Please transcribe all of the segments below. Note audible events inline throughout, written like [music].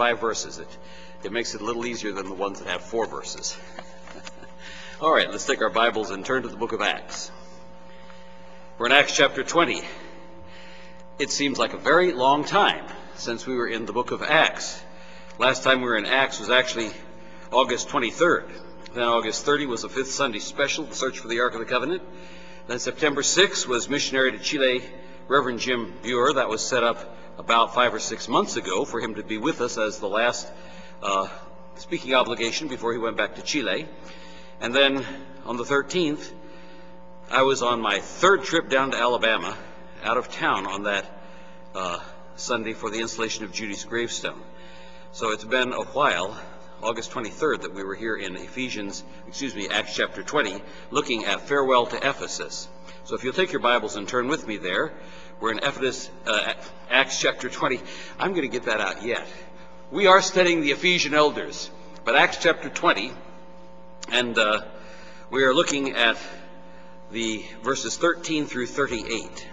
five verses. It, it makes it a little easier than the ones that have four verses. [laughs] All right, let's take our Bibles and turn to the book of Acts. We're in Acts chapter 20. It seems like a very long time since we were in the book of Acts. Last time we were in Acts was actually August 23rd. Then August 30 was the fifth Sunday special, the search for the Ark of the Covenant. Then September 6 was missionary to Chile, Reverend Jim Buer. That was set up about five or six months ago for him to be with us as the last uh, speaking obligation before he went back to Chile. And then on the 13th, I was on my third trip down to Alabama, out of town on that uh, Sunday for the installation of Judy's gravestone. So it's been a while, August 23rd, that we were here in Ephesians, excuse me, Acts chapter 20, looking at farewell to Ephesus. So if you'll take your Bibles and turn with me there, we're in Ephesus, uh, Acts chapter 20. I'm going to get that out yet. We are studying the Ephesian elders, but Acts chapter 20, and uh, we are looking at the verses 13 through 38.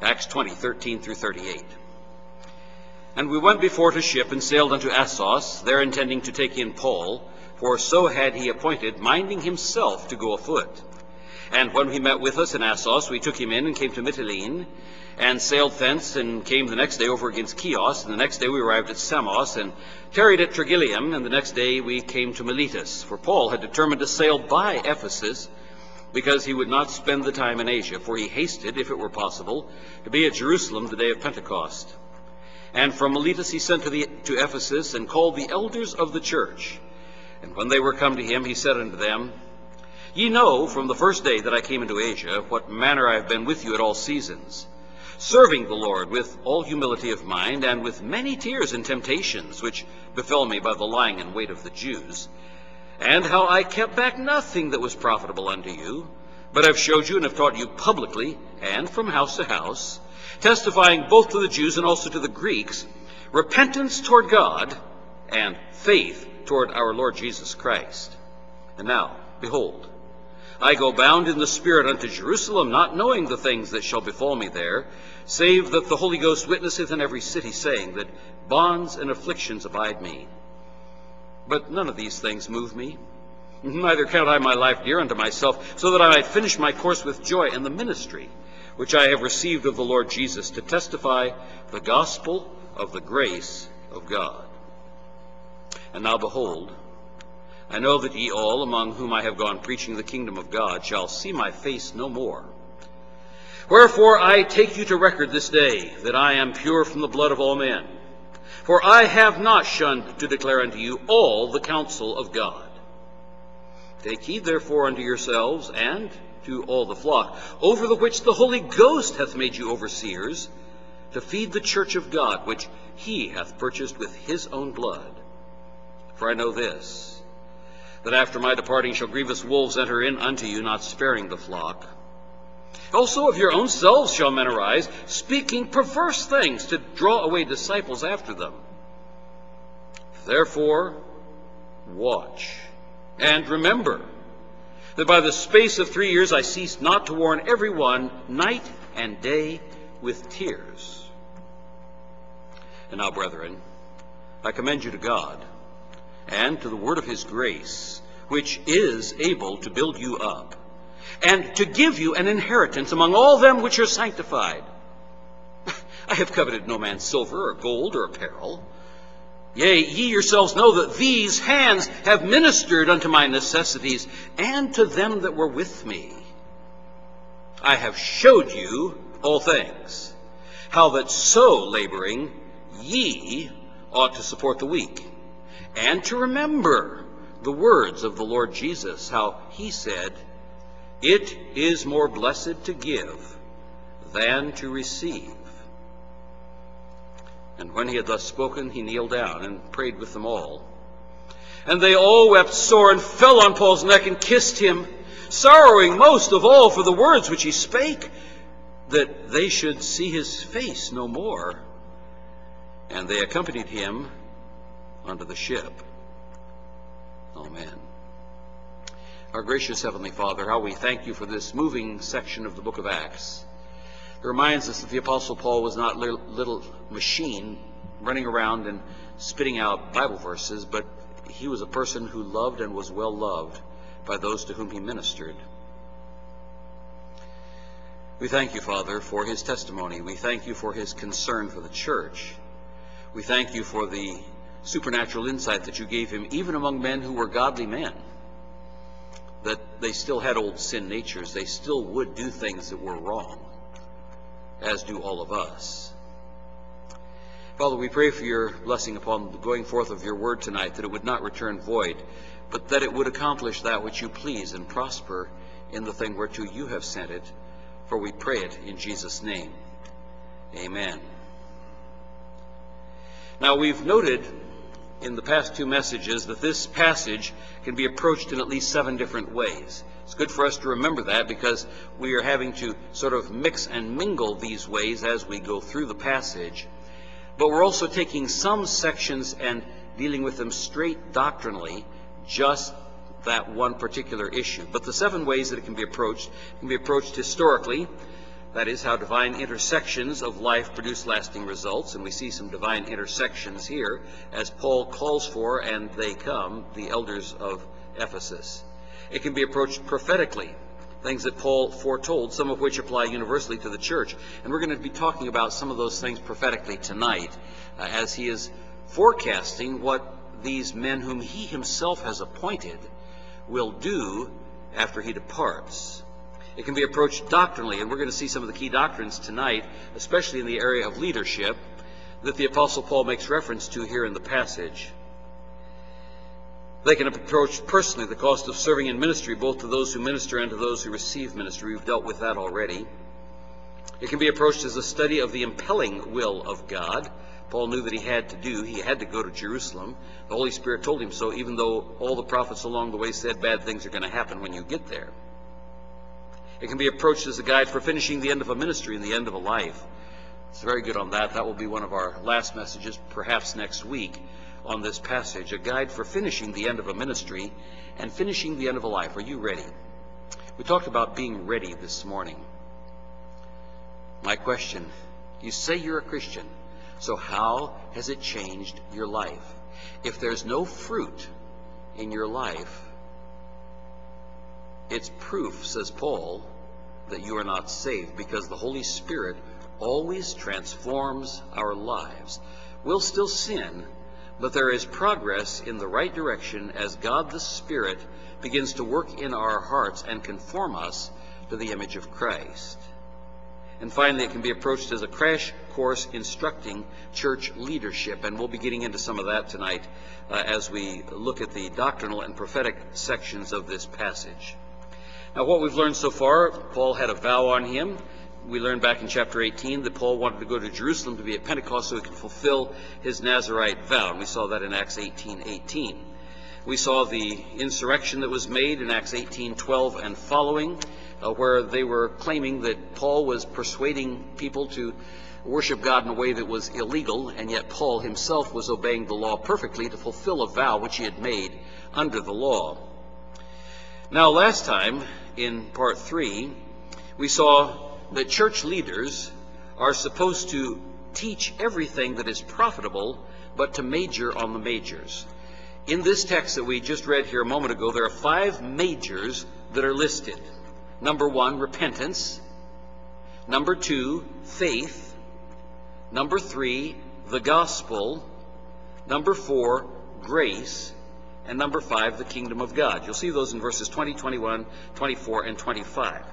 Acts 20, 13 through 38. And we went before to ship and sailed unto Assos, there intending to take in Paul, for so had he appointed, minding himself to go afoot. And when he met with us in Assos, we took him in and came to Mytilene, and sailed thence, and came the next day over against Chios, and the next day we arrived at Samos, and tarried at Trogyllium, and the next day we came to Miletus. For Paul had determined to sail by Ephesus, because he would not spend the time in Asia, for he hasted, if it were possible, to be at Jerusalem the day of Pentecost. And from Miletus he sent to, the, to Ephesus, and called the elders of the church. And when they were come to him, he said unto them, Ye know from the first day that I came into Asia what manner I have been with you at all seasons, serving the Lord with all humility of mind, and with many tears and temptations, which befell me by the lying and wait of the Jews, and how I kept back nothing that was profitable unto you, but I have showed you and have taught you publicly, and from house to house, testifying both to the Jews and also to the Greeks, repentance toward God, and faith toward our Lord Jesus Christ. And now, behold, I go bound in the Spirit unto Jerusalem, not knowing the things that shall befall me there, save that the Holy Ghost witnesseth in every city, saying that bonds and afflictions abide me. But none of these things move me. [laughs] Neither count I my life dear unto myself, so that I might finish my course with joy in the ministry which I have received of the Lord Jesus to testify the gospel of the grace of God. And now behold, I know that ye all, among whom I have gone preaching the kingdom of God, shall see my face no more. Wherefore I take you to record this day that I am pure from the blood of all men. For I have not shunned to declare unto you all the counsel of God. Take heed therefore unto yourselves and to all the flock, over the which the Holy Ghost hath made you overseers, to feed the church of God, which he hath purchased with his own blood. For I know this, that after my departing shall grievous wolves enter in unto you, not sparing the flock. Also of your own selves shall men arise, speaking perverse things to draw away disciples after them. Therefore, watch and remember that by the space of three years I ceased not to warn every one night and day with tears. And now, brethren, I commend you to God and to the word of his grace, which is able to build you up, and to give you an inheritance among all them which are sanctified. [laughs] I have coveted no man's silver or gold or apparel. Yea, ye yourselves know that these hands have ministered unto my necessities, and to them that were with me. I have showed you all things, how that so laboring ye ought to support the weak, and to remember the words of the Lord Jesus, how he said, It is more blessed to give than to receive. And when he had thus spoken, he kneeled down and prayed with them all. And they all wept sore and fell on Paul's neck and kissed him, sorrowing most of all for the words which he spake, that they should see his face no more. And they accompanied him unto the ship. Oh, Amen. Our gracious Heavenly Father, how we thank you for this moving section of the book of Acts. It reminds us that the Apostle Paul was not a little machine running around and spitting out Bible verses, but he was a person who loved and was well loved by those to whom he ministered. We thank you, Father, for his testimony. We thank you for his concern for the church. We thank you for the supernatural insight that you gave him, even among men who were godly men, that they still had old sin natures. They still would do things that were wrong, as do all of us. Father, we pray for your blessing upon the going forth of your word tonight, that it would not return void, but that it would accomplish that which you please and prosper in the thing whereto you have sent it. For we pray it in Jesus' name. Amen. Now, we've noted in the past two messages that this passage can be approached in at least seven different ways. It's good for us to remember that because we are having to sort of mix and mingle these ways as we go through the passage. But we're also taking some sections and dealing with them straight doctrinally, just that one particular issue. But the seven ways that it can be approached can be approached historically. That is, how divine intersections of life produce lasting results. And we see some divine intersections here as Paul calls for, and they come, the elders of Ephesus. It can be approached prophetically, things that Paul foretold, some of which apply universally to the church. And we're going to be talking about some of those things prophetically tonight uh, as he is forecasting what these men whom he himself has appointed will do after he departs. It can be approached doctrinally, and we're going to see some of the key doctrines tonight, especially in the area of leadership, that the Apostle Paul makes reference to here in the passage. They can approach personally the cost of serving in ministry, both to those who minister and to those who receive ministry. We've dealt with that already. It can be approached as a study of the impelling will of God. Paul knew that he had to do. He had to go to Jerusalem. The Holy Spirit told him so, even though all the prophets along the way said bad things are going to happen when you get there. It can be approached as a guide for finishing the end of a ministry and the end of a life. It's very good on that. That will be one of our last messages, perhaps next week, on this passage. A guide for finishing the end of a ministry and finishing the end of a life. Are you ready? We talked about being ready this morning. My question you say you're a Christian, so how has it changed your life? If there's no fruit in your life, it's proof, says Paul, that you are not saved because the Holy Spirit always transforms our lives. We'll still sin, but there is progress in the right direction as God the Spirit begins to work in our hearts and conform us to the image of Christ. And finally, it can be approached as a crash course instructing church leadership. And we'll be getting into some of that tonight uh, as we look at the doctrinal and prophetic sections of this passage. Now, what we've learned so far, Paul had a vow on him. We learned back in chapter 18 that Paul wanted to go to Jerusalem to be at Pentecost so he could fulfill his Nazarite vow. And we saw that in Acts 18 18. We saw the insurrection that was made in Acts 18 12 and following, uh, where they were claiming that Paul was persuading people to worship God in a way that was illegal, and yet Paul himself was obeying the law perfectly to fulfill a vow which he had made under the law. Now, last time, in part three, we saw that church leaders are supposed to teach everything that is profitable, but to major on the majors. In this text that we just read here a moment ago, there are five majors that are listed. Number one, repentance. Number two, faith. Number three, the gospel. Number four, grace and number five, the kingdom of God. You'll see those in verses 20, 21, 24, and 25.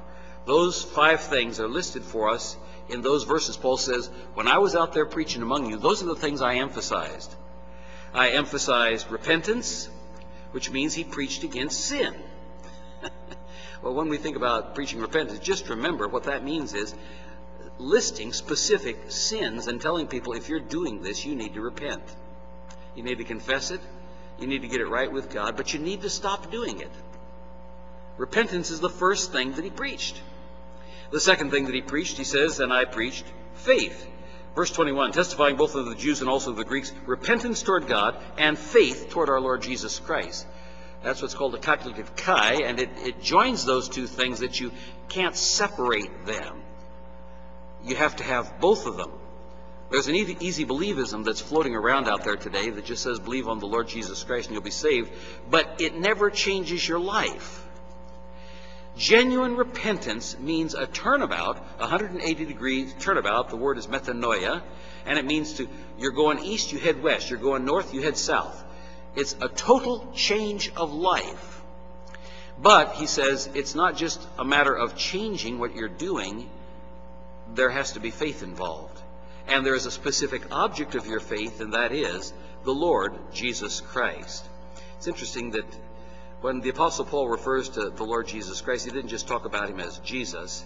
Those five things are listed for us in those verses. Paul says, When I was out there preaching among you, those are the things I emphasized. I emphasized repentance, which means he preached against sin. [laughs] well, when we think about preaching repentance, just remember what that means is listing specific sins and telling people if you're doing this, you need to repent. You need to confess it, you need to get it right with God, but you need to stop doing it. Repentance is the first thing that he preached. The second thing that he preached, he says, and I preached faith. Verse 21, testifying both of the Jews and also the Greeks, repentance toward God and faith toward our Lord Jesus Christ. That's what's called a copulative kai, and it, it joins those two things that you can't separate them. You have to have both of them. There's an easy, easy believism that's floating around out there today that just says believe on the Lord Jesus Christ and you'll be saved, but it never changes your life. Genuine repentance means a turnabout, a 180 degree turnabout. The word is metanoia, and it means to you're going east, you head west. You're going north, you head south. It's a total change of life. But he says it's not just a matter of changing what you're doing. There has to be faith involved. And there is a specific object of your faith, and that is the Lord Jesus Christ. It's interesting that when the Apostle Paul refers to the Lord Jesus Christ, he didn't just talk about him as Jesus,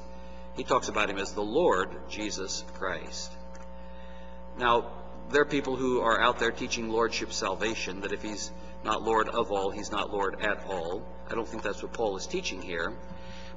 he talks about him as the Lord Jesus Christ. Now, there are people who are out there teaching lordship salvation, that if he's not Lord of all, he's not Lord at all. I don't think that's what Paul is teaching here.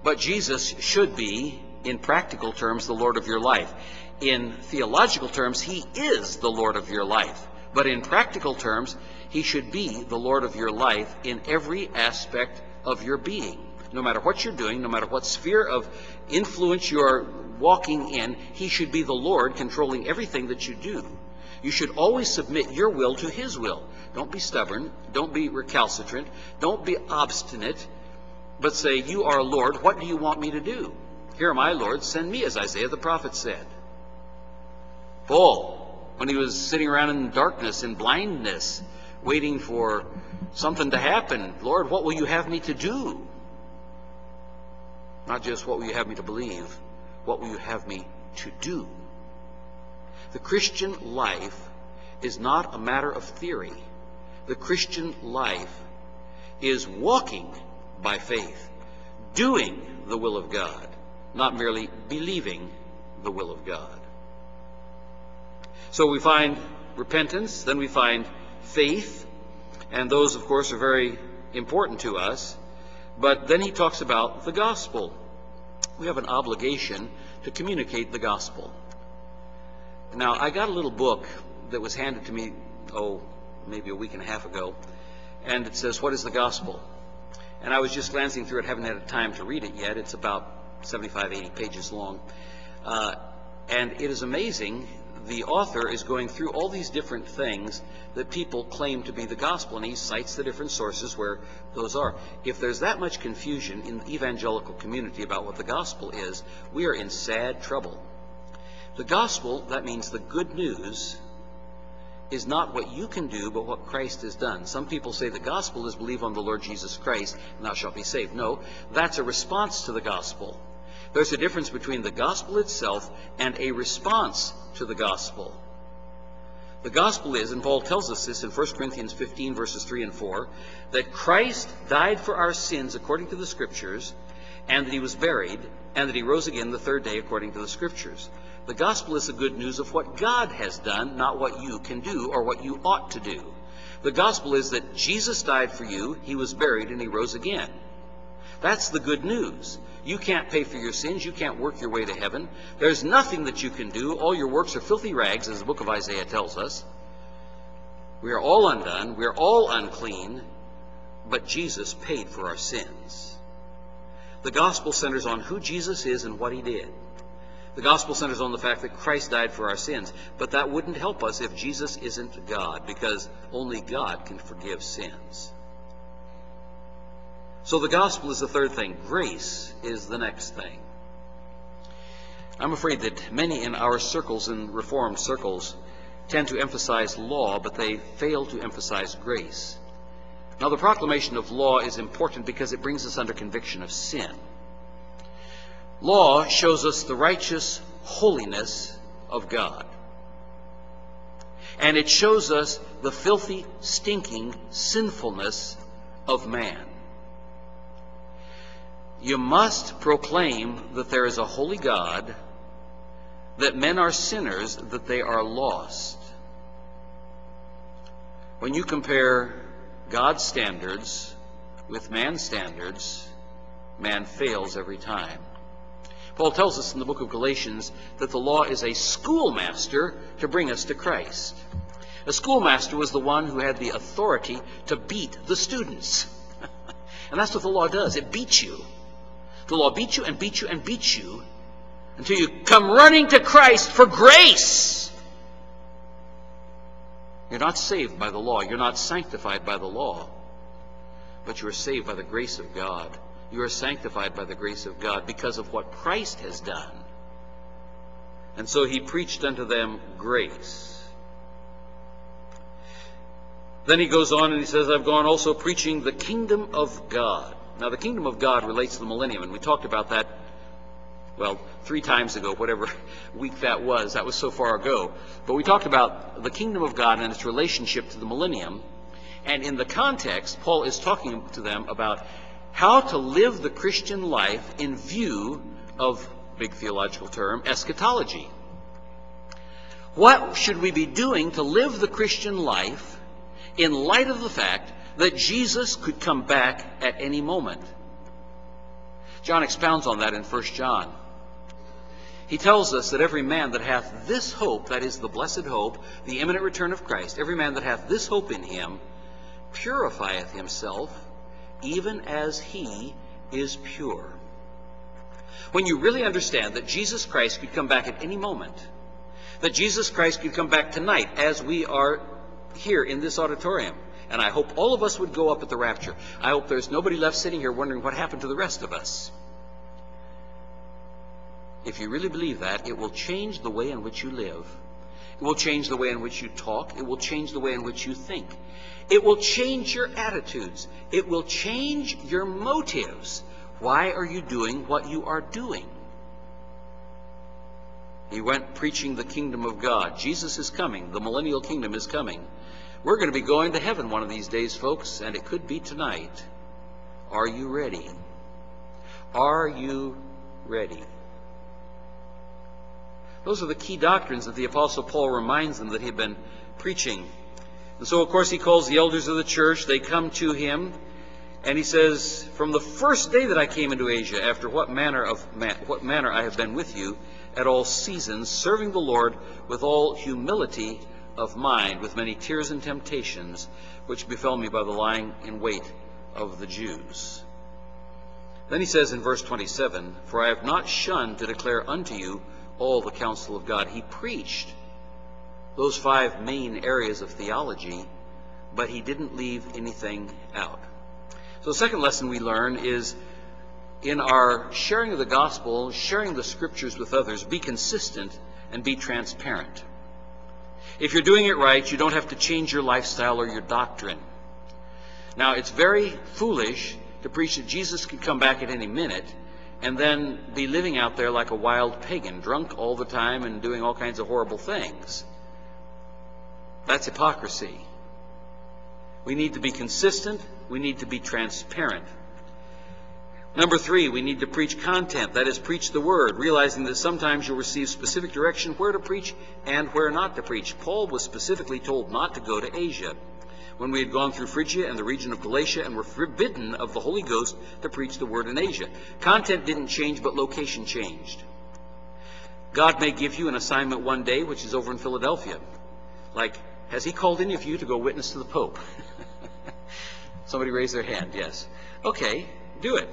But Jesus should be, in practical terms, the Lord of your life. In theological terms, he is the Lord of your life. But in practical terms, he should be the Lord of your life in every aspect of your being. No matter what you're doing, no matter what sphere of influence you're walking in, he should be the Lord controlling everything that you do. You should always submit your will to his will. Don't be stubborn. Don't be recalcitrant. Don't be obstinate. But say, You are a Lord. What do you want me to do? Here I, Lord. Send me, as Isaiah the prophet said. Paul, when he was sitting around in darkness, in blindness, waiting for something to happen. Lord, what will you have me to do? Not just what will you have me to believe, what will you have me to do? The Christian life is not a matter of theory. The Christian life is walking by faith, doing the will of God, not merely believing the will of God. So we find repentance, then we find faith, and those, of course, are very important to us. But then he talks about the gospel. We have an obligation to communicate the gospel. Now, I got a little book that was handed to me, oh, maybe a week and a half ago, and it says, What is the gospel? And I was just glancing through it, haven't had time to read it yet. It's about 75, 80 pages long. Uh, and it is amazing the author is going through all these different things that people claim to be the gospel, and he cites the different sources where those are. If there's that much confusion in the evangelical community about what the gospel is, we are in sad trouble. The gospel, that means the good news, is not what you can do, but what Christ has done. Some people say the gospel is believe on the Lord Jesus Christ, and thou shalt be saved. No, that's a response to the gospel. There's a difference between the gospel itself and a response to the gospel. The gospel is, and Paul tells us this in 1 Corinthians 15, verses 3 and 4, that Christ died for our sins according to the Scriptures, and that he was buried, and that he rose again the third day according to the Scriptures. The gospel is the good news of what God has done, not what you can do or what you ought to do. The gospel is that Jesus died for you, he was buried, and he rose again. That's the good news. You can't pay for your sins. You can't work your way to heaven. There's nothing that you can do. All your works are filthy rags, as the book of Isaiah tells us. We are all undone. We are all unclean. But Jesus paid for our sins. The gospel centers on who Jesus is and what he did. The gospel centers on the fact that Christ died for our sins. But that wouldn't help us if Jesus isn't God, because only God can forgive sins. So the gospel is the third thing. Grace is the next thing. I'm afraid that many in our circles, in Reformed circles, tend to emphasize law, but they fail to emphasize grace. Now, the proclamation of law is important because it brings us under conviction of sin. Law shows us the righteous holiness of God. And it shows us the filthy, stinking sinfulness of man. You must proclaim that there is a holy God, that men are sinners, that they are lost. When you compare God's standards with man's standards, man fails every time. Paul tells us in the book of Galatians that the law is a schoolmaster to bring us to Christ. A schoolmaster was the one who had the authority to beat the students. [laughs] and that's what the law does it beats you. The law beats you and beats you and beats you until you come running to Christ for grace. You're not saved by the law. You're not sanctified by the law. But you are saved by the grace of God. You are sanctified by the grace of God because of what Christ has done. And so he preached unto them grace. Then he goes on and he says, I've gone also preaching the kingdom of God. Now, the kingdom of God relates to the millennium, and we talked about that, well, three times ago, whatever [laughs] week that was. That was so far ago. But we talked about the kingdom of God and its relationship to the millennium. And in the context, Paul is talking to them about how to live the Christian life in view of, big theological term, eschatology. What should we be doing to live the Christian life in light of the fact that Jesus could come back at any moment. John expounds on that in 1 John. He tells us that every man that hath this hope, that is the blessed hope, the imminent return of Christ, every man that hath this hope in him purifieth himself, even as he is pure. When you really understand that Jesus Christ could come back at any moment, that Jesus Christ could come back tonight as we are here in this auditorium. And I hope all of us would go up at the rapture. I hope there's nobody left sitting here wondering what happened to the rest of us. If you really believe that, it will change the way in which you live. It will change the way in which you talk. It will change the way in which you think. It will change your attitudes. It will change your motives. Why are you doing what you are doing? He went preaching the kingdom of God. Jesus is coming. The millennial kingdom is coming. We're going to be going to heaven one of these days, folks, and it could be tonight. Are you ready? Are you ready? Those are the key doctrines that the Apostle Paul reminds them that he had been preaching. And so, of course, he calls the elders of the church. They come to him, and he says, From the first day that I came into Asia, after what manner of what manner I have been with you at all seasons, serving the Lord with all humility of mind, with many tears and temptations, which befell me by the lying in wait of the Jews. Then he says in verse 27, For I have not shunned to declare unto you all the counsel of God. He preached those five main areas of theology, but he didn't leave anything out. So the second lesson we learn is in our sharing of the gospel, sharing the scriptures with others, be consistent and be transparent. If you're doing it right, you don't have to change your lifestyle or your doctrine. Now, it's very foolish to preach that Jesus could come back at any minute and then be living out there like a wild pagan, drunk all the time and doing all kinds of horrible things. That's hypocrisy. We need to be consistent. We need to be transparent. Number three, we need to preach content. That is, preach the word, realizing that sometimes you'll receive specific direction where to preach and where not to preach. Paul was specifically told not to go to Asia. When we had gone through Phrygia and the region of Galatia and were forbidden of the Holy Ghost to preach the word in Asia. Content didn't change, but location changed. God may give you an assignment one day, which is over in Philadelphia. Like, has He called any of you to go witness to the Pope? [laughs] Somebody raise their hand, yes. Okay, do it.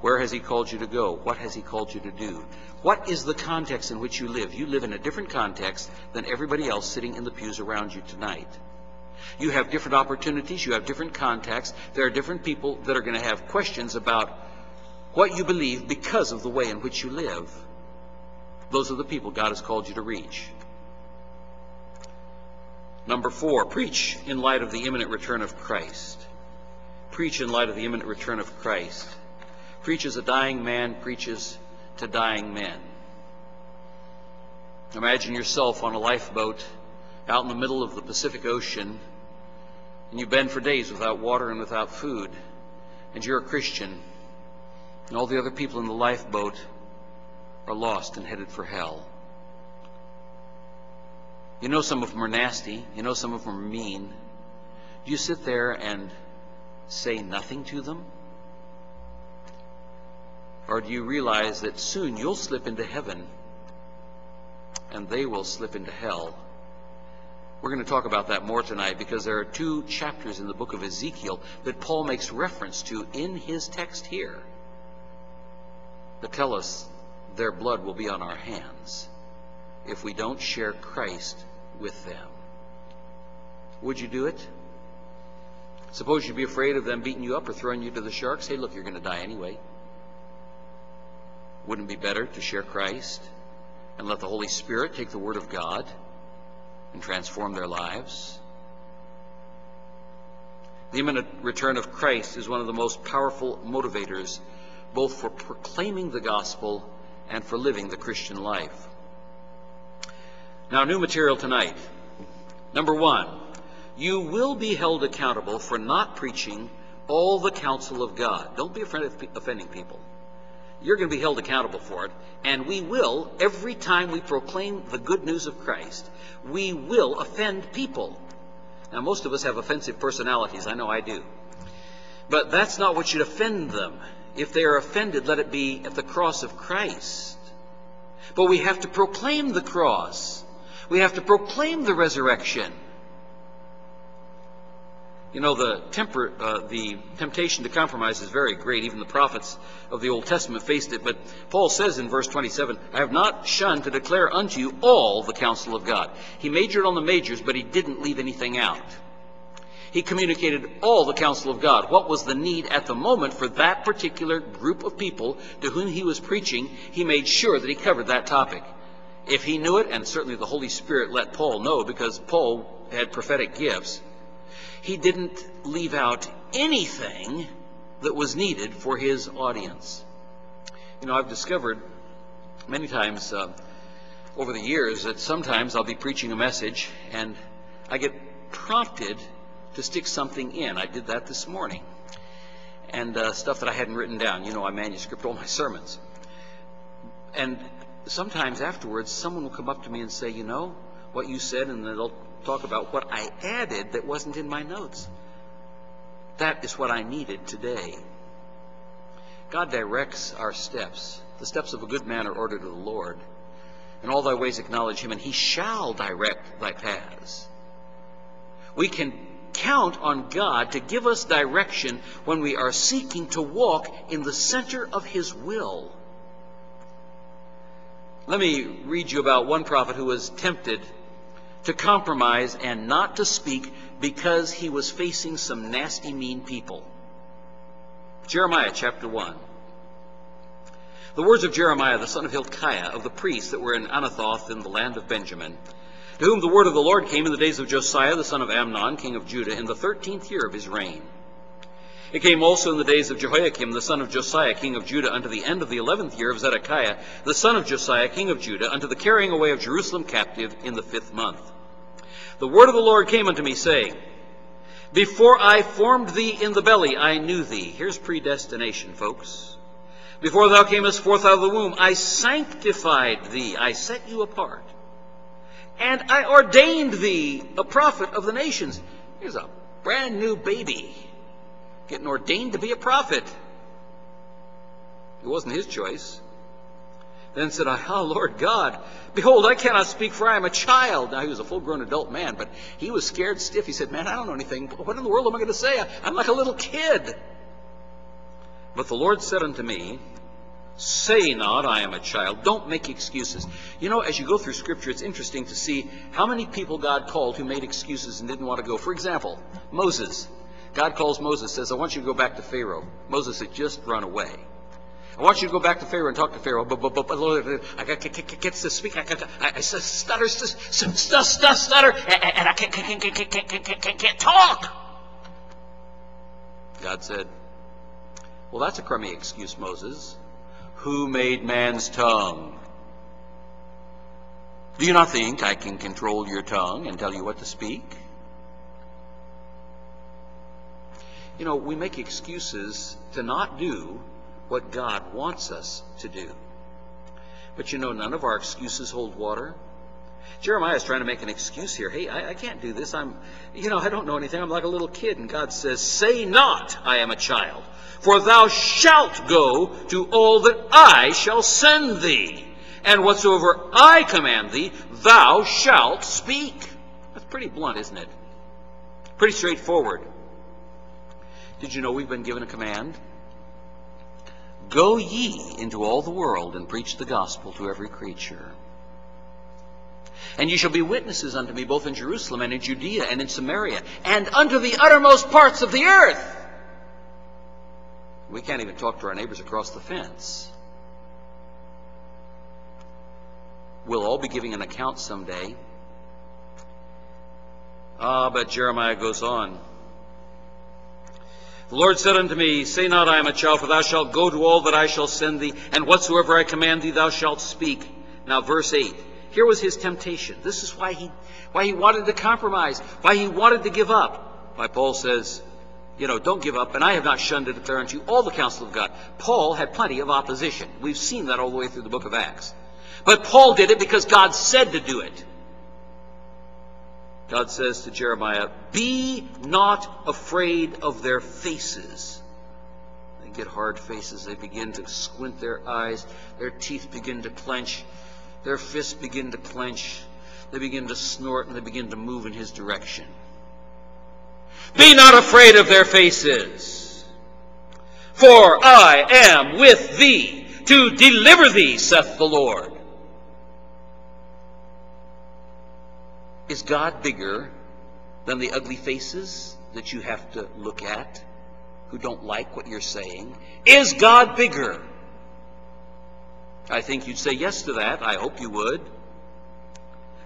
Where has He called you to go? What has He called you to do? What is the context in which you live? You live in a different context than everybody else sitting in the pews around you tonight. You have different opportunities, you have different contexts. There are different people that are going to have questions about what you believe because of the way in which you live. Those are the people God has called you to reach. Number four, preach in light of the imminent return of Christ. Preach in light of the imminent return of Christ preaches a dying man preaches to dying men. Imagine yourself on a lifeboat out in the middle of the Pacific Ocean, and you've been for days without water and without food, and you're a Christian, and all the other people in the lifeboat are lost and headed for hell. You know some of them are nasty. You know some of them are mean. Do you sit there and say nothing to them? Or do you realize that soon you'll slip into heaven and they will slip into hell? We're going to talk about that more tonight because there are two chapters in the book of Ezekiel that Paul makes reference to in his text here that tell us their blood will be on our hands if we don't share Christ with them. Would you do it? Suppose you'd be afraid of them beating you up or throwing you to the sharks. Hey, look, you're going to die anyway. Wouldn't it be better to share Christ and let the Holy Spirit take the Word of God and transform their lives? The imminent return of Christ is one of the most powerful motivators, both for proclaiming the gospel and for living the Christian life. Now, new material tonight. Number one, you will be held accountable for not preaching all the counsel of God. Don't be afraid of offending people. You're going to be held accountable for it. And we will, every time we proclaim the good news of Christ, we will offend people. Now, most of us have offensive personalities. I know I do. But that's not what should offend them. If they are offended, let it be at the cross of Christ. But we have to proclaim the cross. We have to proclaim the resurrection. You know, the, temper, uh, the temptation to compromise is very great. Even the prophets of the Old Testament faced it. But Paul says in verse 27, I have not shunned to declare unto you all the counsel of God. He majored on the majors, but he didn't leave anything out. He communicated all the counsel of God. What was the need at the moment for that particular group of people to whom he was preaching? He made sure that he covered that topic. If he knew it, and certainly the Holy Spirit let Paul know because Paul had prophetic gifts, he didn't leave out anything that was needed for his audience. You know, I've discovered many times uh, over the years that sometimes I'll be preaching a message and I get prompted to stick something in. I did that this morning. And uh, stuff that I hadn't written down. You know, I manuscript all my sermons. And sometimes afterwards, someone will come up to me and say, you know, what you said, and they'll talk about what I added that wasn't in my notes. That is what I needed today. God directs our steps. The steps of a good man are ordered of the Lord. In all thy ways acknowledge him, and he shall direct thy paths. We can count on God to give us direction when we are seeking to walk in the center of his will. Let me read you about one prophet who was tempted to compromise and not to speak because he was facing some nasty, mean people. Jeremiah chapter 1. The words of Jeremiah, the son of Hilkiah, of the priests that were in Anathoth in the land of Benjamin, to whom the word of the Lord came in the days of Josiah, the son of Amnon, king of Judah, in the thirteenth year of his reign. It came also in the days of Jehoiakim, the son of Josiah, king of Judah, unto the end of the eleventh year of Zedekiah, the son of Josiah, king of Judah, unto the carrying away of Jerusalem captive in the fifth month. The word of the Lord came unto me, saying, Before I formed thee in the belly, I knew thee. Here's predestination, folks. Before thou camest forth out of the womb, I sanctified thee. I set you apart. And I ordained thee a prophet of the nations. Here's a brand new baby getting ordained to be a prophet. It wasn't his choice. Then said I, Oh, Lord God, behold, I cannot speak, for I am a child. Now, he was a full grown adult man, but he was scared stiff. He said, Man, I don't know anything. What in the world am I going to say? I'm like a little kid. But the Lord said unto me, Say not, I am a child. Don't make excuses. You know, as you go through Scripture, it's interesting to see how many people God called who made excuses and didn't want to go. For example, Moses. God calls Moses, says, I want you to go back to Pharaoh. Moses had just run away. I want you to go back to Pharaoh and talk to Pharaoh. I to speak. I, I, stutter, stutter, stutter, stutter, and I can't, can't, can't, can't, can't, can't, can't talk. God said, Well, that's a crummy excuse, Moses. Who made man's tongue? Do you not think I can control your tongue and tell you what to speak? You know, we make excuses to not do what God wants us to do. But you know, none of our excuses hold water. Jeremiah is trying to make an excuse here. Hey, I, I, can't do this. I'm, you know, I don't know anything. I'm like a little kid. And God says, Say not, I am a child, for thou shalt go to all that I shall send thee. And whatsoever I command thee, thou shalt speak. That's pretty blunt, isn't it? Pretty straightforward. Did you know we've been given a command? Go ye into all the world and preach the gospel to every creature. And ye shall be witnesses unto me both in Jerusalem and in Judea and in Samaria and unto the uttermost parts of the earth. We can't even talk to our neighbors across the fence. We'll all be giving an account someday. Ah, but Jeremiah goes on. The Lord said unto me, Say not, I am a child, for thou shalt go to all that I shall send thee, and whatsoever I command thee, thou shalt speak. Now, verse 8. Here was his temptation. This is why he, why he wanted to compromise, why he wanted to give up. Why Paul says, you know, don't give up, and I have not shunned to declare unto you all the counsel of God. Paul had plenty of opposition. We've seen that all the way through the book of Acts. But Paul did it because God said to do it. God says to Jeremiah, Be not afraid of their faces. They get hard faces. They begin to squint their eyes. Their teeth begin to clench. Their fists begin to clench. They begin to snort and they begin to move in his direction. Be not afraid of their faces. For I am with thee to deliver thee, saith the Lord. Is God bigger than the ugly faces that you have to look at who don't like what you're saying? Is God bigger? I think you'd say yes to that. I hope you would.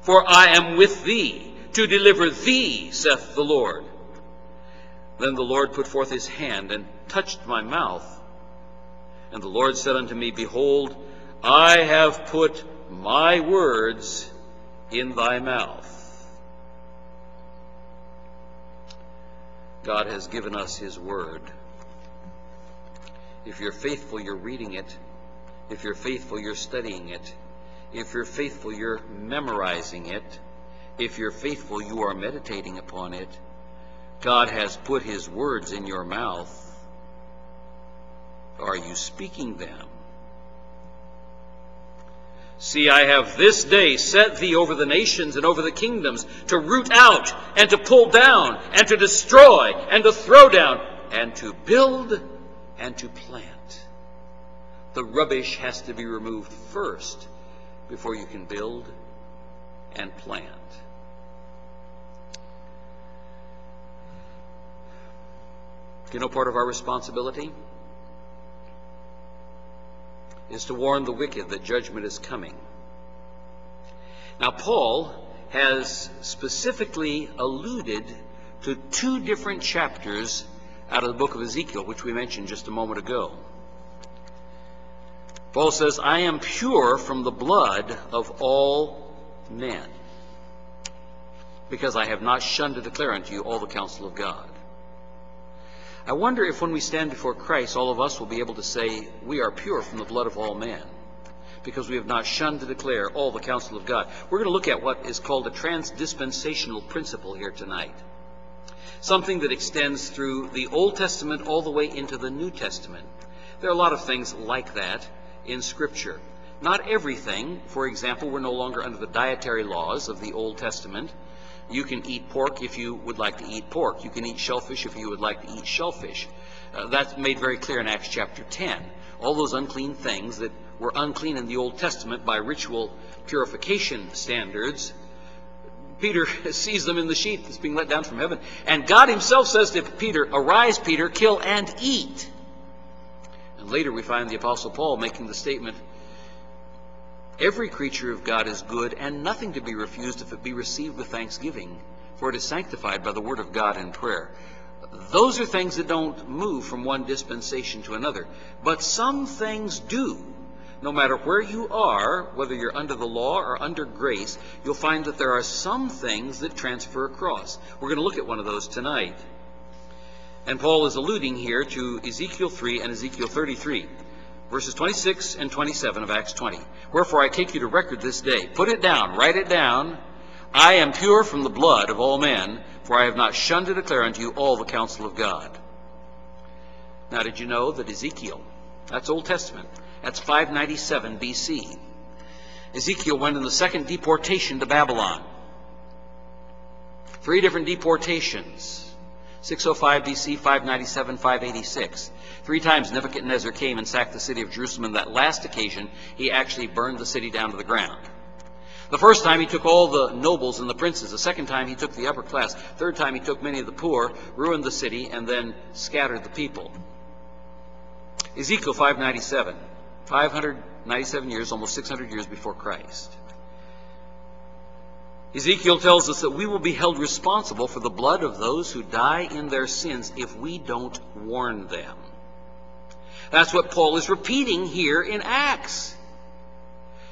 For I am with thee to deliver thee, saith the Lord. Then the Lord put forth his hand and touched my mouth. And the Lord said unto me, Behold, I have put my words in thy mouth. God has given us his word. If you're faithful, you're reading it. If you're faithful, you're studying it. If you're faithful, you're memorizing it. If you're faithful, you are meditating upon it. God has put his words in your mouth. Are you speaking them? See, I have this day set thee over the nations and over the kingdoms to root out and to pull down and to destroy and to throw down and to build and to plant. The rubbish has to be removed first before you can build and plant. You know, part of our responsibility is to warn the wicked that judgment is coming. Now, Paul has specifically alluded to two different chapters out of the book of Ezekiel, which we mentioned just a moment ago. Paul says, I am pure from the blood of all men, because I have not shunned to declare unto you all the counsel of God. I wonder if when we stand before Christ, all of us will be able to say, We are pure from the blood of all men, because we have not shunned to declare all the counsel of God. We're going to look at what is called a transdispensational principle here tonight. Something that extends through the Old Testament all the way into the New Testament. There are a lot of things like that in Scripture. Not everything. For example, we're no longer under the dietary laws of the Old Testament. You can eat pork if you would like to eat pork. You can eat shellfish if you would like to eat shellfish. Uh, that's made very clear in Acts chapter 10. All those unclean things that were unclean in the Old Testament by ritual purification standards, Peter [laughs] sees them in the sheep that's being let down from heaven. And God himself says to Peter, Arise, Peter, kill and eat. And later we find the Apostle Paul making the statement, Every creature of God is good, and nothing to be refused if it be received with thanksgiving, for it is sanctified by the word of God and prayer. Those are things that don't move from one dispensation to another. But some things do. No matter where you are, whether you're under the law or under grace, you'll find that there are some things that transfer across. We're going to look at one of those tonight. And Paul is alluding here to Ezekiel 3 and Ezekiel 33 verses 26 and 27 of Acts 20. Wherefore I take you to record this day. Put it down, write it down. I am pure from the blood of all men, for I have not shunned to declare unto you all the counsel of God. Now, did you know that Ezekiel, that's Old Testament, that's 597 BC. Ezekiel went in the second deportation to Babylon. Three different deportations 605 BC, 597, 586. Three times Nebuchadnezzar came and sacked the city of Jerusalem. On that last occasion, he actually burned the city down to the ground. The first time he took all the nobles and the princes. The second time he took the upper class. Third time he took many of the poor, ruined the city, and then scattered the people. Ezekiel 597. 597 years, almost 600 years before Christ. Ezekiel tells us that we will be held responsible for the blood of those who die in their sins if we don't warn them. That's what Paul is repeating here in Acts.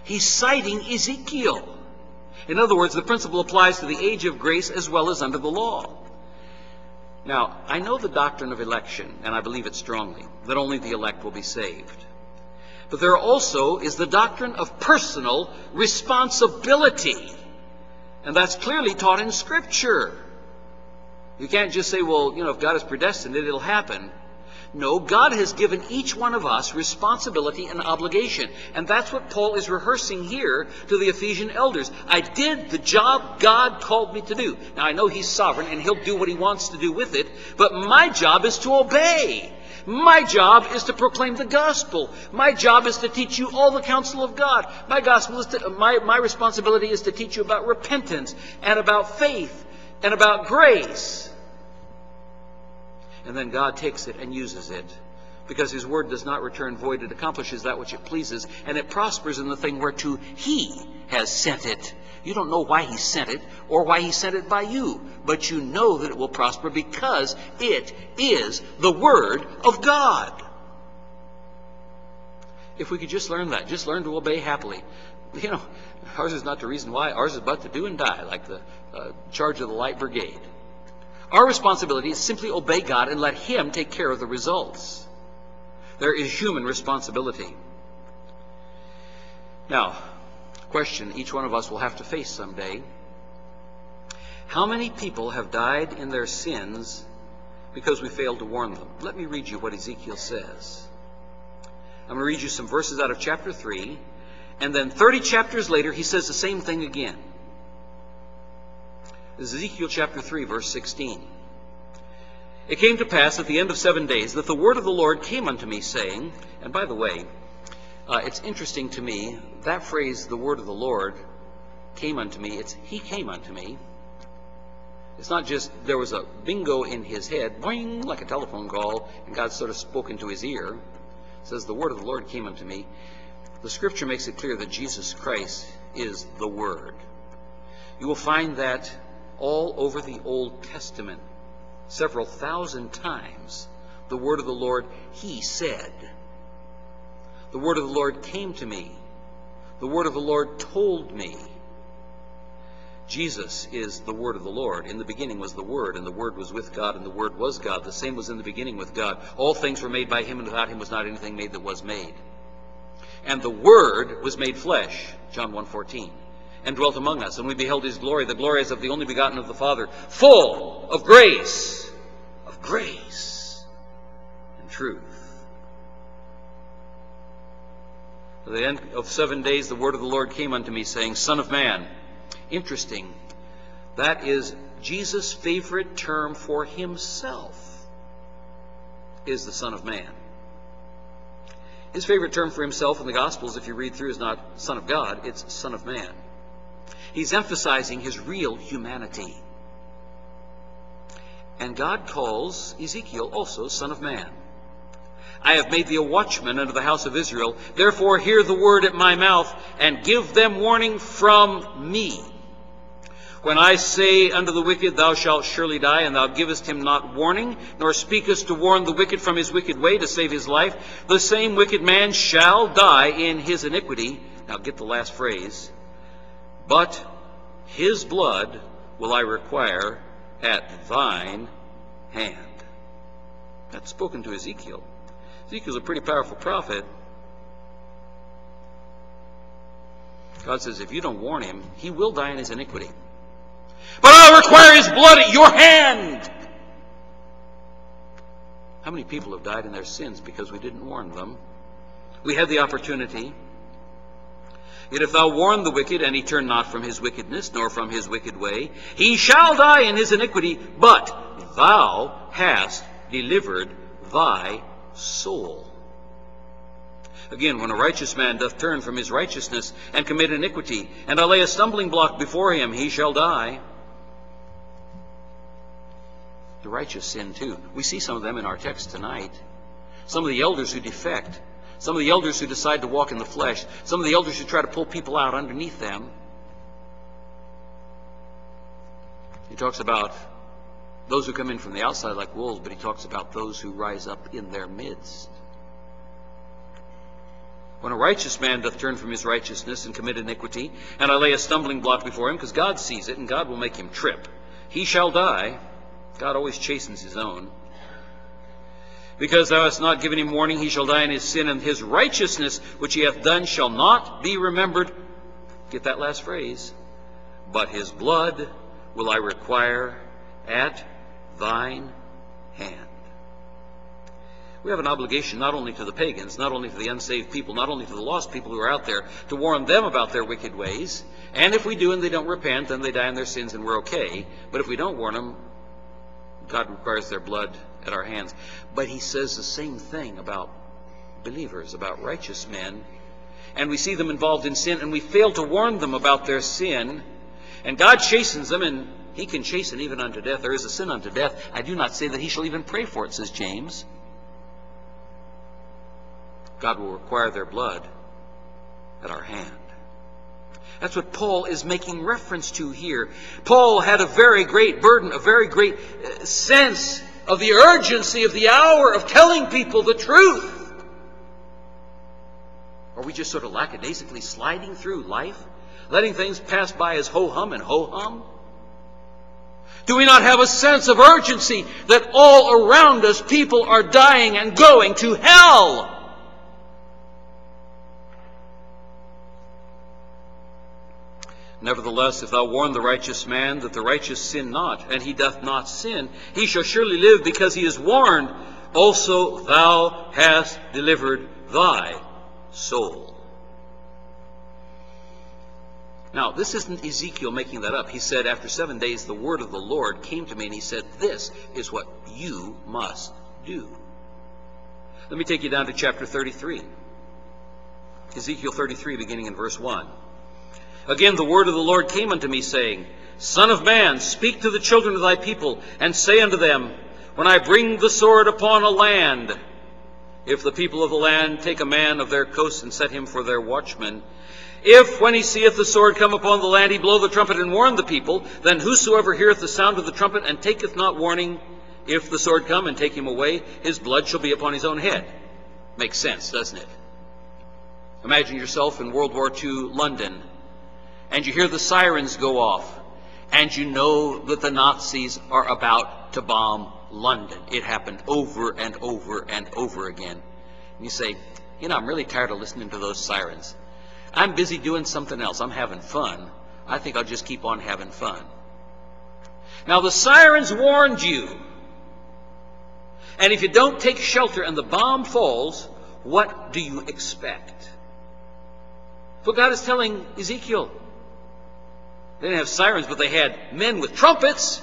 He's citing Ezekiel. In other words, the principle applies to the age of grace as well as under the law. Now, I know the doctrine of election, and I believe it strongly, that only the elect will be saved. But there also is the doctrine of personal responsibility. And that's clearly taught in Scripture. You can't just say, well, you know, if God is predestined it, it'll happen. No, God has given each one of us responsibility and obligation. And that's what Paul is rehearsing here to the Ephesian elders. I did the job God called me to do. Now, I know He's sovereign and He'll do what He wants to do with it, but my job is to obey. My job is to proclaim the gospel. My job is to teach you all the counsel of God. My gospel is to, my, my responsibility is to teach you about repentance and about faith and about grace. And then God takes it and uses it. Because his word does not return void, it accomplishes that which it pleases, and it prospers in the thing whereto he has sent it. You don't know why he sent it or why he sent it by you, but you know that it will prosper because it is the Word of God. If we could just learn that, just learn to obey happily. [laughs] You know, ours is not the reason why, ours is but to do and die, like the uh, charge of the Light Brigade. Our responsibility is simply obey God and let Him take care of the results. There is human responsibility. Now, question each one of us will have to face someday. How many people have died in their sins because we failed to warn them? Let me read you what Ezekiel says. I'm going to read you some verses out of chapter 3, and then 30 chapters later, he says the same thing again. This is Ezekiel chapter 3, verse 16. It came to pass at the end of seven days that the word of the Lord came unto me, saying, and by the way, uh, it's interesting to me, that phrase, the word of the Lord came unto me, it's he came unto me. It's not just there was a bingo in his head, boing, like a telephone call, and God sort of spoke into his ear. It says, the word of the Lord came unto me. The scripture makes it clear that Jesus Christ is the Word. You will find that all over the Old Testament several thousand times the word of the Lord, He said. The word of the Lord came to me. The word of the Lord told me. Jesus is the word of the Lord. In the beginning was the Word, and the Word was with God, and the Word was God. The same was in the beginning with God. All things were made by Him, and without Him was not anything made that was made. And the Word was made flesh, John 1.14, and dwelt among us. And we beheld His glory, the glory as of the only begotten of the Father, full of grace, of grace and truth. At the end of seven days, the word of the Lord came unto me, saying, Son of man. Interesting. That is Jesus' favorite term for himself, is the Son of Man. His favorite term for himself in the Gospels, if you read through, is not Son of God, it's Son of Man. He's emphasizing his real humanity. And God calls Ezekiel also Son of Man. I have made thee a watchman unto the house of Israel. Therefore hear the word at my mouth, and give them warning from me. When I say unto the wicked, Thou shalt surely die, and thou givest him not warning, nor speakest to warn the wicked from his wicked way to save his life, the same wicked man shall die in his iniquity. Now get the last phrase. But his blood will I require at thine hand. That's spoken to Ezekiel. Ezekiel's a pretty powerful prophet. God says, if you don't warn him, he will die in his iniquity. But I'll require his blood at your hand. How many people have died in their sins because we didn't warn them? We had the opportunity. Yet if thou warn the wicked, and he turn not from his wickedness, nor from his wicked way, he shall die in his iniquity, but thou hast delivered thy soul. Again, when a righteous man doth turn from his righteousness and commit iniquity, and I lay a stumbling block before him, he shall die. The righteous sin too. We see some of them in our text tonight. Some of the elders who defect, some of the elders who decide to walk in the flesh, some of the elders who try to pull people out underneath them. He talks about those who come in from the outside like wolves, but he talks about those who rise up in their midst. When a righteous man doth turn from his righteousness and commit iniquity, and I lay a stumbling block before him, because God sees it, and God will make him trip, he shall die. God always chastens his own. Because thou hast not given him warning, he shall die in his sin, and his righteousness which he hath done shall not be remembered. Get that last phrase. But his blood will I require at thine hand. We have an obligation not only to the pagans, not only to the unsaved people, not only to the lost people who are out there, to warn them about their wicked ways. And if we do and they don't repent, then they die in their sins and we're okay. But if we don't warn them, God requires their blood at our hands. But he says the same thing about believers, about righteous men. And we see them involved in sin, and we fail to warn them about their sin. And God chastens them, and he can chasten even unto death. There is a sin unto death. I do not say that he shall even pray for it, says James. God will require their blood at our hand. That's what Paul is making reference to here. Paul had a very great burden, a very great uh, sense of the urgency of the hour of telling people the truth. Are we just sort of lackadaisically sliding through life, letting things pass by as ho hum and ho hum? Do we not have a sense of urgency that all around us people are dying and going to hell? Nevertheless, if thou warn the righteous man that the righteous sin not, and he doth not sin, he shall surely live because he is warned. Also thou hast delivered thy soul. Now, this isn't Ezekiel making that up. He said, After seven days, the word of the Lord came to me, and he said, This is what you must do. Let me take you down to chapter 33. Ezekiel 33, beginning in verse 1. Again, the word of the Lord came unto me, saying, Son of man, speak to the children of thy people, and say unto them, When I bring the sword upon a land, if the people of the land take a man of their coast and set him for their watchman, if, when he seeth the sword come upon the land, he blow the trumpet and warn the people, then whosoever heareth the sound of the trumpet and taketh not warning, if the sword come and take him away, his blood shall be upon his own head. Makes sense, doesn't it? Imagine yourself in World War II London and you hear the sirens go off, and you know that the Nazis are about to bomb London. It happened over and over and over again. And you say, you know, I'm really tired of listening to those sirens. I'm busy doing something else. I'm having fun. I think I'll just keep on having fun. Now, the sirens warned you. And if you don't take shelter and the bomb falls, what do you expect? What God is telling Ezekiel. They didn't have sirens, but they had men with trumpets.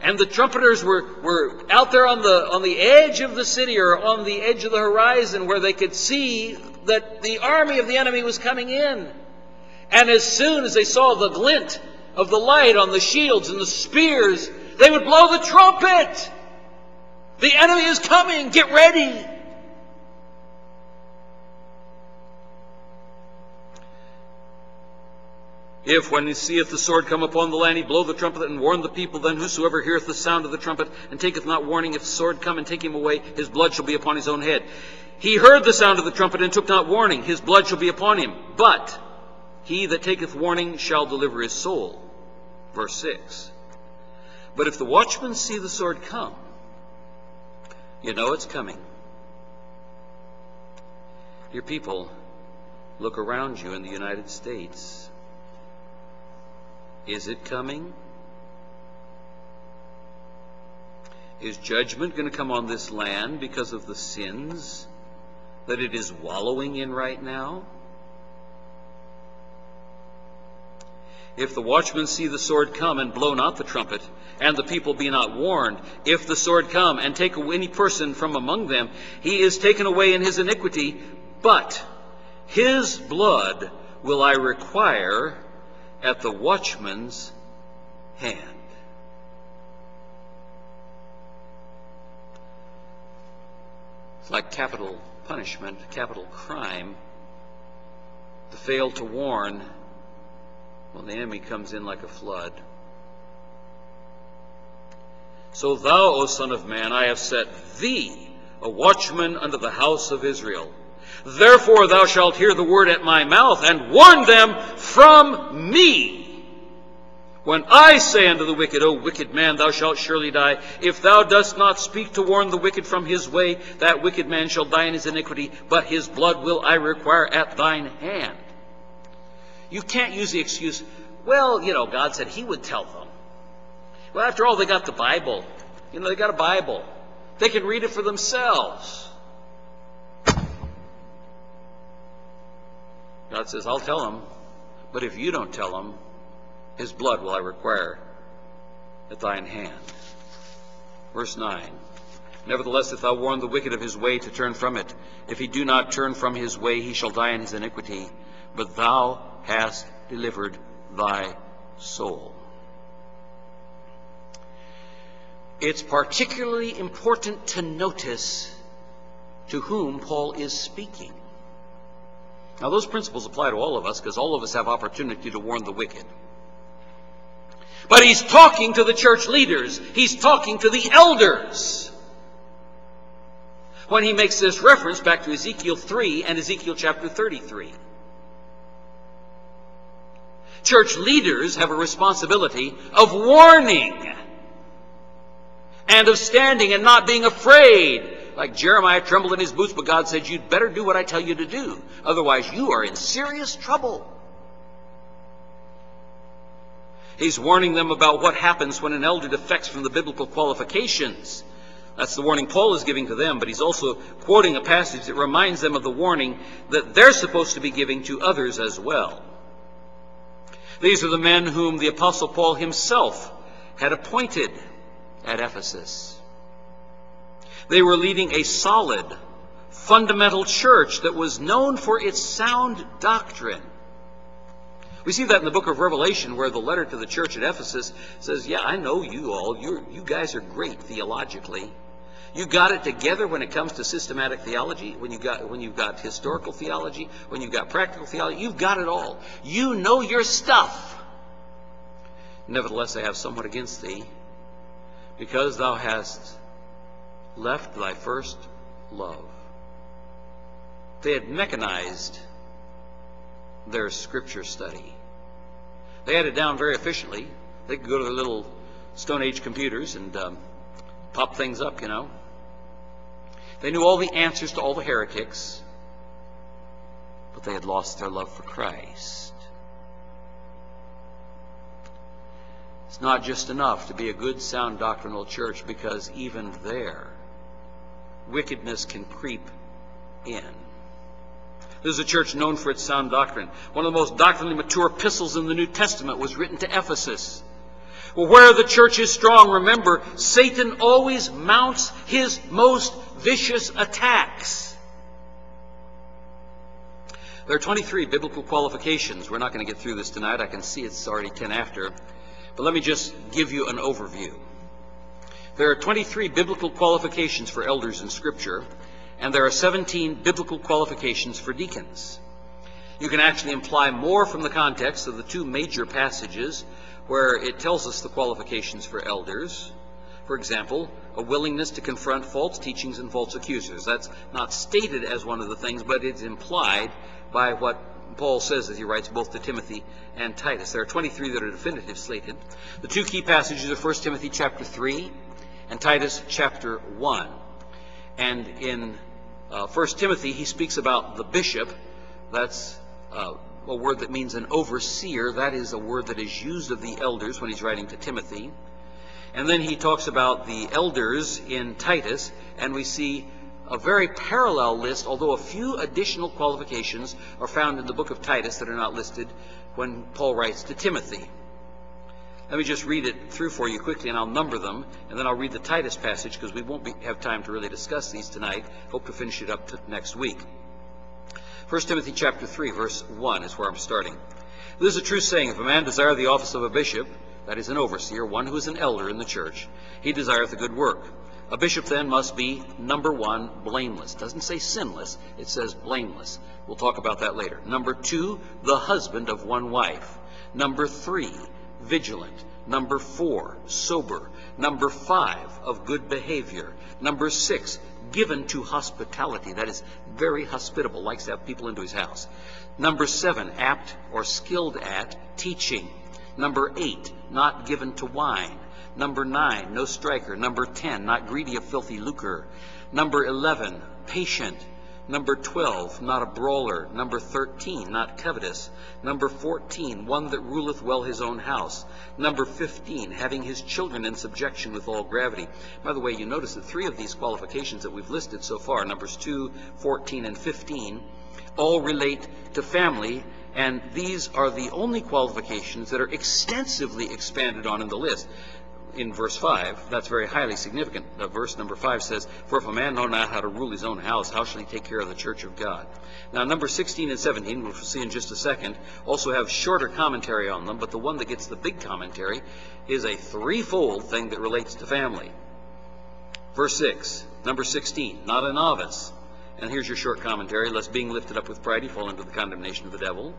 And the trumpeters were, were out there on the, on the edge of the city or on the edge of the horizon where they could see that the army of the enemy was coming in. And as soon as they saw the glint of the light on the shields and the spears, they would blow the trumpet. The enemy is coming. Get ready. If, when he seeth the sword come upon the land, he blow the trumpet and warn the people, then whosoever heareth the sound of the trumpet and taketh not warning, if the sword come and take him away, his blood shall be upon his own head. He heard the sound of the trumpet and took not warning, his blood shall be upon him. But he that taketh warning shall deliver his soul. Verse 6. But if the watchman see the sword come, you know it's coming. Your people, look around you in the United States. Is it coming? Is judgment going to come on this land because of the sins that it is wallowing in right now? If the watchmen see the sword come and blow not the trumpet, and the people be not warned, if the sword come and take any person from among them, he is taken away in his iniquity, But his blood will I require at the watchman's hand. It's like capital punishment, capital crime, to fail to warn when the enemy comes in like a flood. So thou, O Son of Man, I have set thee a watchman unto the house of Israel. Therefore thou shalt hear the word at my mouth, and warn them from me. When I say unto the wicked, O wicked man, thou shalt surely die, if thou dost not speak to warn the wicked from his way, that wicked man shall die in his iniquity, but his blood will I require at thine hand. You can't use the excuse, well, you know, God said he would tell them. Well, after all, they got the Bible. You know, they got a Bible. They can read it for themselves. God says, I'll tell them, but if you don't tell them, his blood will I require at thine hand. Verse 9. Nevertheless, if thou warn the wicked of his way to turn from it, if he do not turn from his way, he shall die in his iniquity. But thou hast delivered thy soul. It's particularly important to notice to whom Paul is speaking. Now, those principles apply to all of us because all of us have opportunity to warn the wicked. But he's talking to the church leaders. He's talking to the elders. When he makes this reference back to Ezekiel 3 and Ezekiel chapter 33. Church leaders have a responsibility of warning and of standing and not being afraid. Like Jeremiah trembled in his boots, but God said, You'd better do what I tell you to do. Otherwise, you are in serious trouble. He's warning them about what happens when an elder defects from the biblical qualifications. That's the warning Paul is giving to them, but he's also quoting a passage that reminds them of the warning that they're supposed to be giving to others as well. These are the men whom the Apostle Paul himself had appointed at Ephesus. They were leading a solid, fundamental church that was known for its sound doctrine. We see that in the book of Revelation, where the letter to the church at Ephesus says, Yeah, I know you all. you you guys are great theologically. You got it together when it comes to systematic theology, when you got when you've got historical theology, when you've got practical theology, you've got it all. You know your stuff. Nevertheless, I have somewhat against thee, because thou hast left thy first love. They had mechanized their scripture study. They had it down very efficiently. They could go to their little Stone Age computers and um, pop things up, you know. They knew all the answers to all the heretics, but they had lost their love for Christ. It's not just enough to be a good, sound doctrinal church because even there, wickedness can creep in. This is a church known for its sound doctrine. One of the most doctrinally mature epistles in the New Testament was written to Ephesus. Well, where the church is strong, remember, Satan always mounts his most vicious attacks. There are 23 biblical qualifications. We're not going to get through this tonight. I can see it's already 10 after. But let me just give you an overview. There are 23 biblical qualifications for elders in Scripture and there are 17 biblical qualifications for deacons. You can actually imply more from the context of the two major passages where it tells us the qualifications for elders. For example, a willingness to confront false teachings and false accusers. That's not stated as one of the things, but it's implied by what Paul says as he writes both to Timothy and Titus. There are 23 that are definitive slated. The two key passages are 1 Timothy chapter 3 and Titus chapter 1. And in uh, 1 Timothy, he speaks about the bishop. That's uh, a word that means an overseer. That is a word that is used of the elders when he's writing to Timothy. And then he talks about the elders in Titus, and we see a very parallel list, although a few additional qualifications are found in the book of Titus that are not listed when Paul writes to Timothy. Let me just read it through for you quickly, and I'll number them, and then I'll read the Titus passage because we won't be, have time to really discuss these tonight. Hope to finish it up next week. 1 Timothy chapter 3, verse 1 is where I'm starting. This is a true saying. If a man desire the office of a bishop, that is an overseer, one who is an elder in the church, he desireth a good work. A bishop then must be, number one, blameless. Doesn't say sinless, it says blameless. We'll talk about that later. Number two, the husband of one wife. Number three, vigilant. Number four, sober. Number five, of good behavior. Number six, given to hospitality. That is very hospitable, likes to have people into his house. Number seven, apt or skilled at teaching. Number eight, not given to wine. Number nine, no striker. Number ten, not greedy of filthy lucre. Number eleven, patient. Number 12, not a brawler. Number 13, not covetous. Number 14, one that ruleth well his own house. Number 15, having his children in subjection with all gravity. By the way, you notice that three of these qualifications that we've listed so far, numbers 2, 14, and 15, all relate to family, and these are the only qualifications that are extensively expanded on in the list in verse 5, that's very highly significant. Verse number 5 says, For if a man know not how to rule his own house, how shall he take care of the church of God? Now, number 16 and 17, which we'll see in just a second, also have shorter commentary on them, but the one that gets the big commentary is a threefold thing that relates to family. Verse 6, number 16, not a novice. And here's your short commentary, lest being lifted up with pride he fall into the condemnation of the devil.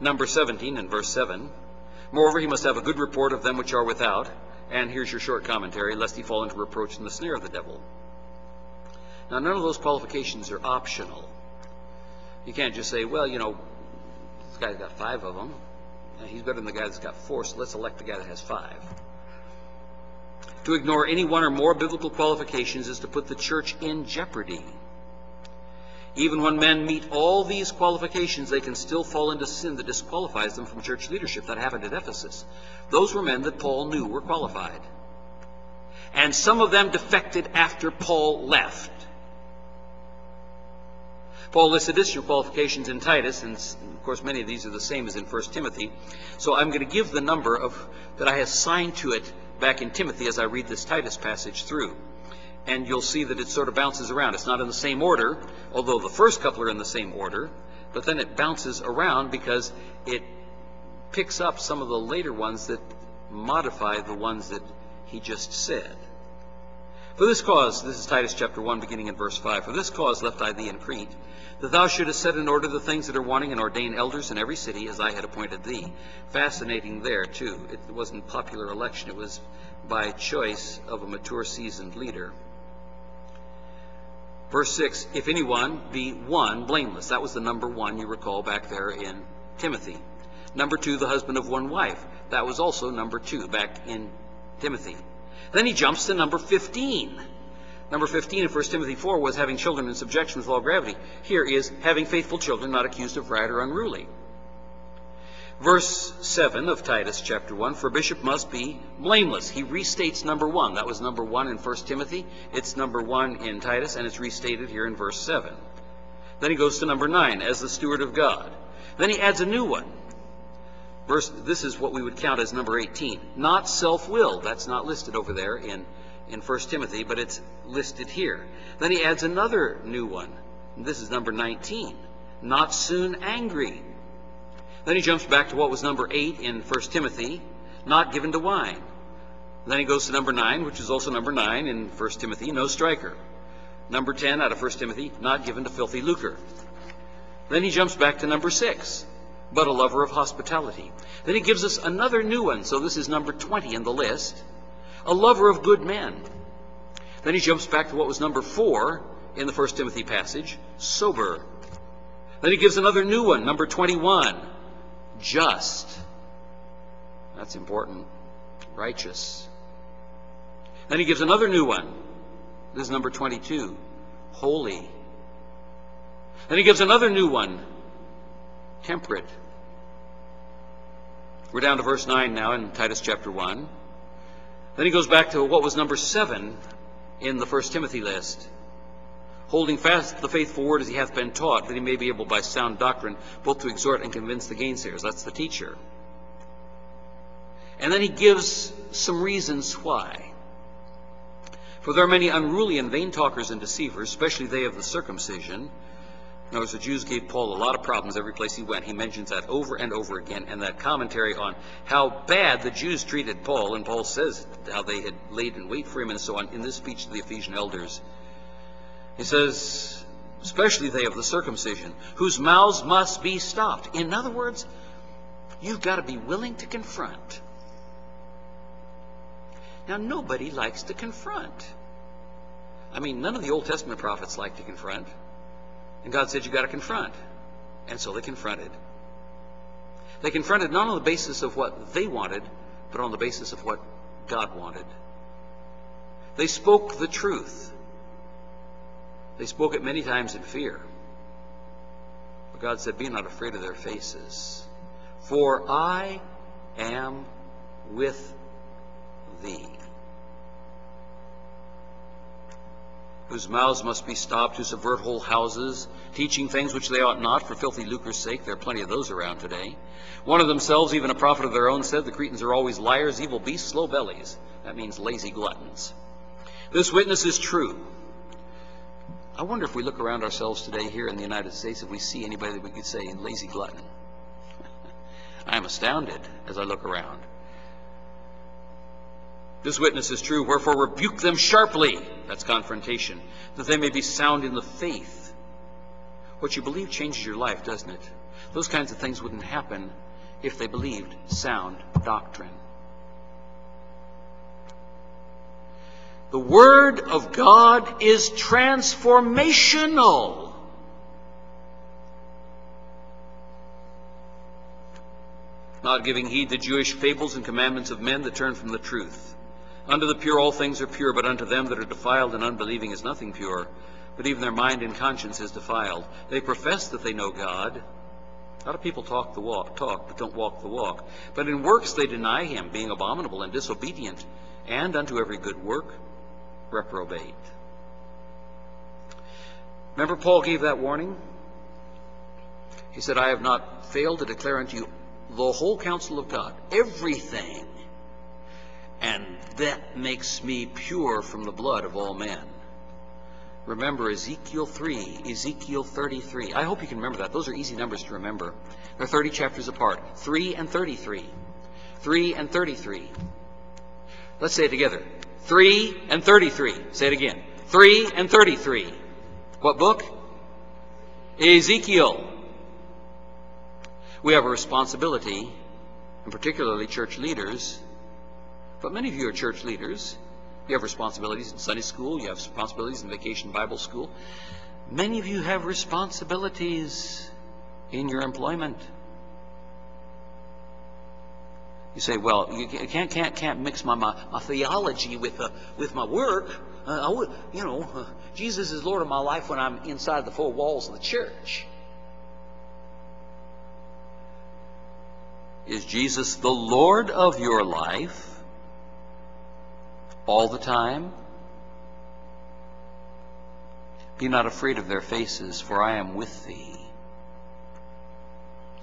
Number 17 and verse 7, Moreover, he must have a good report of them which are without, and here's your short commentary, lest he fall into reproach and the snare of the devil. Now, none of those qualifications are optional. You can't just say, well, you know, this guy's got five of them. He's better than the guy that's got four, so let's elect the guy that has five. To ignore any one or more biblical qualifications is to put the church in jeopardy. Even when men meet all these qualifications, they can still fall into sin that disqualifies them from church leadership. That happened at Ephesus. Those were men that Paul knew were qualified. And some of them defected after Paul left. Paul lists additional qualifications in Titus, and of course many of these are the same as in 1 Timothy. So I'm going to give the number of that I assigned to it back in Timothy as I read this Titus passage through and you'll see that it sort of bounces around. It's not in the same order, although the first couple are in the same order, but then it bounces around because it picks up some of the later ones that modify the ones that he just said. For this cause, this is Titus chapter 1, beginning in verse 5, For this cause left I thee in Crete, that thou shouldest set in order the things that are wanting and ordain elders in every city, as I had appointed thee. Fascinating there, too. It wasn't popular election, it was by choice of a mature, seasoned leader. Verse 6 If anyone be one, blameless. That was the number one you recall back there in Timothy. Number two, the husband of one wife. That was also number two back in Timothy. Then he jumps to number 15. Number 15 in 1 Timothy 4 was having children in subjection with all gravity. Here is having faithful children, not accused of riot or unruly. Verse 7 of Titus chapter 1, for a bishop must be blameless. He restates number 1. That was number 1 in 1 Timothy. It's number 1 in Titus, and it's restated here in verse 7. Then he goes to number 9, as the steward of God. Then he adds a new one. Verse, this is what we would count as number 18. Not self-willed. That's not listed over there in, in 1 Timothy, but it's listed here. Then he adds another new one. This is number 19. Not soon angry then he jumps back to what was number 8 in 1 Timothy, not given to wine. Then he goes to number 9, which is also number 9 in 1 Timothy, no striker. Number 10 out of 1 Timothy, not given to filthy lucre. Then he jumps back to number 6, but a lover of hospitality. Then he gives us another new one, so this is number 20 in the list, a lover of good men. Then he jumps back to what was number 4 in the 1 Timothy passage, sober. Then he gives another new one, number 21, just. That's important. Righteous. Then he gives another new one. This is number 22. Holy. Then he gives another new one. Temperate. We're down to verse 9 now in Titus chapter 1. Then he goes back to what was number 7 in the First Timothy list holding fast the faithful word as he hath been taught, that he may be able by sound doctrine both to exhort and convince the gainsayers. That's the teacher. And then he gives some reasons why. For there are many unruly and vain talkers and deceivers, especially they of the circumcision, Notice the Jews gave Paul a lot of problems every place he went. He mentions that over and over again, and that commentary on how bad the Jews treated Paul, and Paul says how they had laid in wait for him and so on in this speech to the Ephesian elders. He says, especially they of the circumcision, whose mouths must be stopped. In other words, you've got to be willing to confront. Now, nobody likes to confront. I mean, none of the Old Testament prophets like to confront. And God said, You've got to confront. And so they confronted. They confronted not on the basis of what they wanted, but on the basis of what God wanted. They spoke the truth. They spoke it many times in fear. But God said, Be not afraid of their faces, for I am with thee. whose mouths must be stopped, who subvert whole houses, teaching things which they ought not for filthy lucre's sake. There are plenty of those around today. One of themselves, even a prophet of their own, said the Cretans are always liars, evil beasts, slow bellies. That means lazy gluttons. This witness is true. I wonder if we look around ourselves today here in the United States, if we see anybody that we could say in lazy glutton. I am astounded as I look around. This witness is true, wherefore rebuke them sharply. That's confrontation. That they may be sound in the faith. What you believe changes your life, doesn't it? Those kinds of things wouldn't happen if they believed sound doctrine. The Word of God is transformational. Not giving heed to Jewish fables and commandments of men that turn from the truth. Unto the pure all things are pure, but unto them that are defiled and unbelieving is nothing pure. But even their mind and conscience is defiled. They profess that they know God. A lot of people talk the walk, talk, but don't walk the walk. But in works they deny him, being abominable and disobedient, and unto every good work reprobate. Remember Paul gave that warning? He said, I have not failed to declare unto you the whole counsel of God, everything and that makes me pure from the blood of all men. Remember Ezekiel 3, Ezekiel 33. I hope you can remember that. Those are easy numbers to remember. They're 30 chapters apart. 3 and 33. 3 and 33. Let's say it together. 3 and 33. Say it again. 3 and 33. What book? Ezekiel. We have a responsibility, and particularly church leaders, but many of you are church leaders. You have responsibilities in Sunday school. You have responsibilities in vacation Bible school. Many of you have responsibilities in your employment. You say, well, you can't, can't, can't mix my, my, my theology with, uh, with my work. Uh, I would, you know, uh, Jesus is Lord of my life when I'm inside the four walls of the church. Is Jesus the Lord of your life? all the time? Be not afraid of their faces, for I am with thee.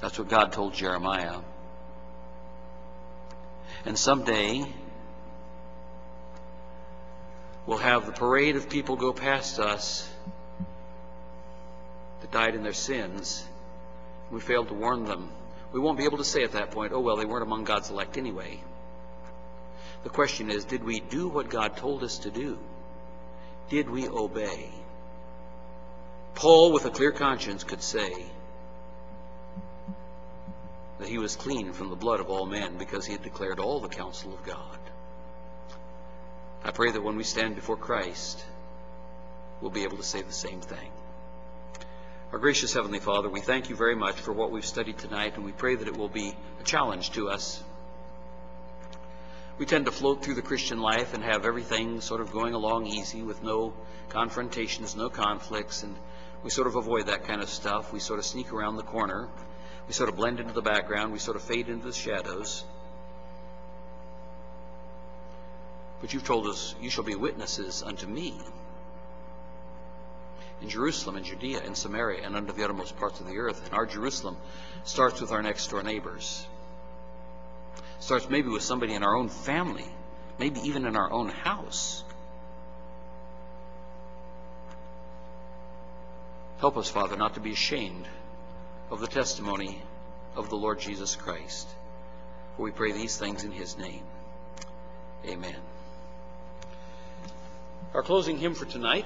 That's what God told Jeremiah. And someday, we'll have the parade of people go past us that died in their sins. We failed to warn them. We won't be able to say at that point, oh, well, they weren't among God's elect anyway. The question is, did we do what God told us to do? Did we obey? Paul, with a clear conscience, could say that he was clean from the blood of all men because he had declared all the counsel of God. I pray that when we stand before Christ, we'll be able to say the same thing. Our gracious Heavenly Father, we thank you very much for what we've studied tonight, and we pray that it will be a challenge to us we tend to float through the Christian life and have everything sort of going along easy with no confrontations, no conflicts, and we sort of avoid that kind of stuff. We sort of sneak around the corner. We sort of blend into the background. We sort of fade into the shadows. But you've told us, you shall be witnesses unto me in Jerusalem, in Judea, in Samaria, and unto the uttermost parts of the earth. And our Jerusalem starts with our next door neighbors. Starts maybe with somebody in our own family, maybe even in our own house. Help us, Father, not to be ashamed of the testimony of the Lord Jesus Christ. For we pray these things in his name. Amen. Our closing hymn for tonight